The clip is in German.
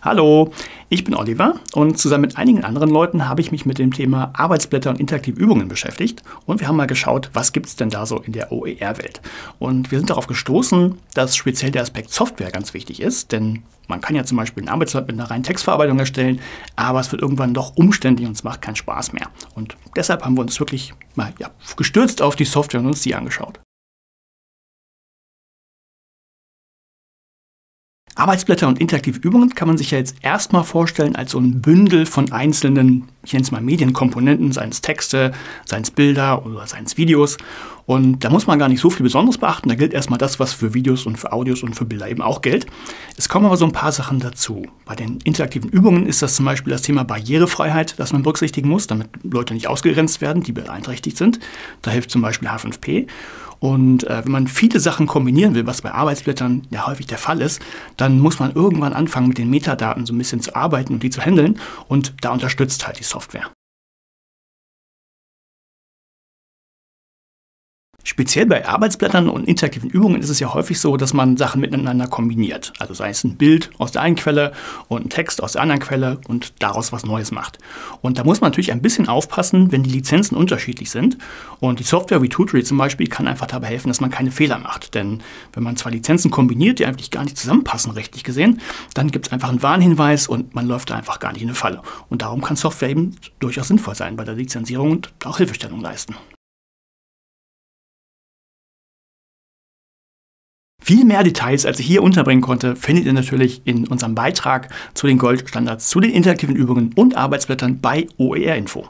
Hallo, ich bin Oliver und zusammen mit einigen anderen Leuten habe ich mich mit dem Thema Arbeitsblätter und interaktive Übungen beschäftigt und wir haben mal geschaut, was gibt es denn da so in der OER-Welt. Und wir sind darauf gestoßen, dass speziell der Aspekt Software ganz wichtig ist, denn man kann ja zum Beispiel ein Arbeitsblatt mit einer reinen Textverarbeitung erstellen, aber es wird irgendwann doch umständlich und es macht keinen Spaß mehr. Und deshalb haben wir uns wirklich mal ja, gestürzt auf die Software und uns die angeschaut. Arbeitsblätter und interaktive Übungen kann man sich ja jetzt erstmal vorstellen als so ein Bündel von einzelnen, ich nenne es mal Medienkomponenten, seien es Texte, seien es Bilder oder seien es Videos. Und da muss man gar nicht so viel Besonderes beachten. Da gilt erstmal das, was für Videos und für Audios und für Bilder eben auch gilt. Es kommen aber so ein paar Sachen dazu. Bei den interaktiven Übungen ist das zum Beispiel das Thema Barrierefreiheit, das man berücksichtigen muss, damit Leute nicht ausgegrenzt werden, die beeinträchtigt sind. Da hilft zum Beispiel H5P. Und äh, wenn man viele Sachen kombinieren will, was bei Arbeitsblättern ja häufig der Fall ist, dann muss man irgendwann anfangen, mit den Metadaten so ein bisschen zu arbeiten und die zu handeln. Und da unterstützt halt die Software. Speziell bei Arbeitsblättern und interaktiven Übungen ist es ja häufig so, dass man Sachen miteinander kombiniert. Also sei es ein Bild aus der einen Quelle und ein Text aus der anderen Quelle und daraus was Neues macht. Und da muss man natürlich ein bisschen aufpassen, wenn die Lizenzen unterschiedlich sind. Und die Software wie Tutory zum Beispiel kann einfach dabei helfen, dass man keine Fehler macht. Denn wenn man zwei Lizenzen kombiniert, die eigentlich gar nicht zusammenpassen, rechtlich gesehen, dann gibt es einfach einen Warnhinweis und man läuft da einfach gar nicht in eine Falle. Und darum kann Software eben durchaus sinnvoll sein bei der Lizenzierung und auch Hilfestellung leisten. Viel mehr Details, als ich hier unterbringen konnte, findet ihr natürlich in unserem Beitrag zu den Goldstandards, zu den interaktiven Übungen und Arbeitsblättern bei OER Info.